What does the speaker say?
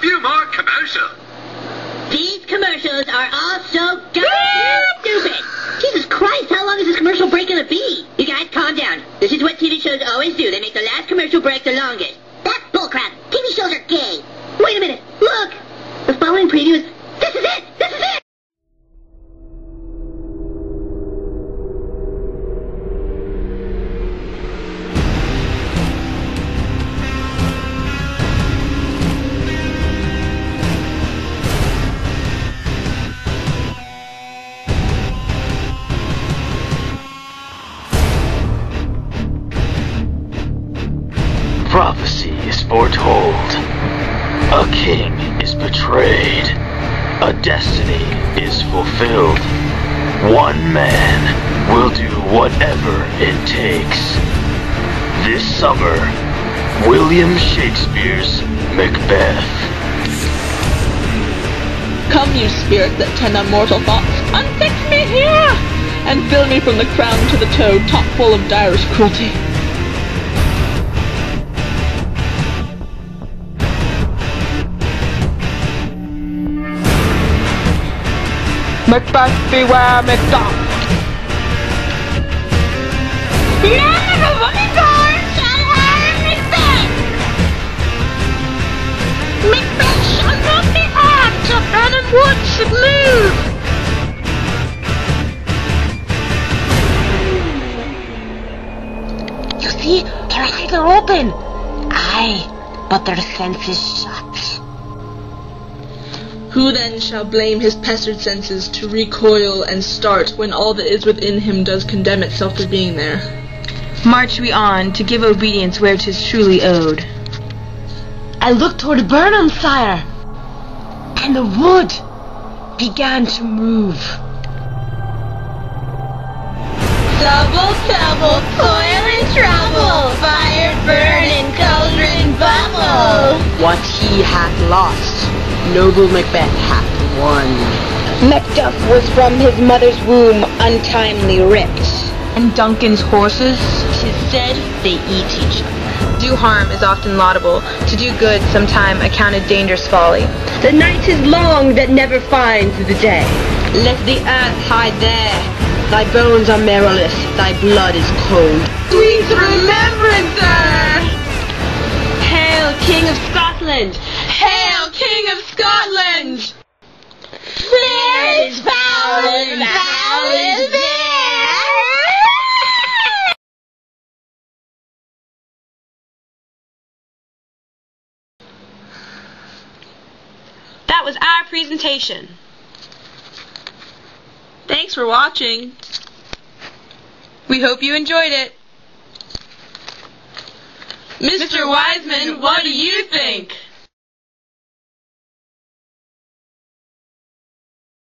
few more commercials. These commercials are all so goddamn stupid. Jesus Christ, how long is this commercial break gonna be? You guys, calm down. This is what TV shows always do. They make the last commercial break the longest. That's bullcrap. TV shows are gay. Wait a minute. Look. The following preview is. This is it. This is Prophecy is foretold. A king is betrayed. A destiny is fulfilled. One man will do whatever it takes. This summer, William Shakespeare's Macbeth. Come, you spirit that tend on mortal thoughts, unfix me here, and fill me from the crown to the toe, top full of direst cruelty. Macbeth, beware Macduff! None of woman shall Macbeth! Macbeth shall not be harmed Birnam Wood should move! You see, their eyes are open! Aye, but their senses. Who then shall blame his pestered senses to recoil and start when all that is within him does condemn itself for being there? March we on to give obedience where 'tis truly owed. I looked toward Birnam, sire, and the wood began to move. Double, double, toil and trouble, fire burn and cauldron bubble. What he hath lost, noble Macbeth hath won. Macduff was from his mother's womb untimely ripped. And Duncan's horses? Tis said they eat each other. Do harm is often laudable. To do good sometime accounted dangerous folly. The night is long that never finds the day. Let the earth hide there. Thy bones are marrowless, thy blood is cold. Sweet remembrancer! That was our presentation. Thanks for watching. We hope you enjoyed it. Mr. Wiseman, what do you